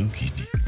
Dookie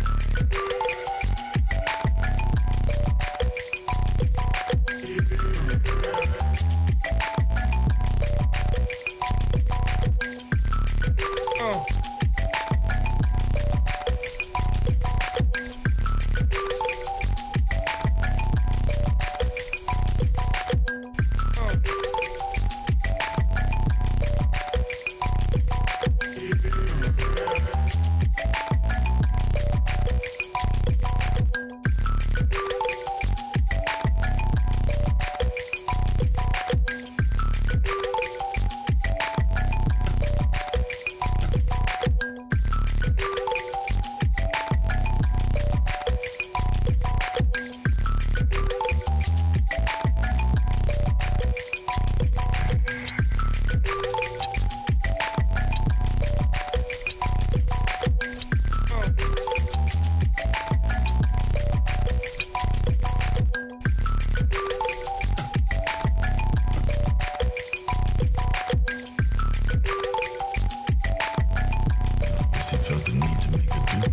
He felt the need to make a do.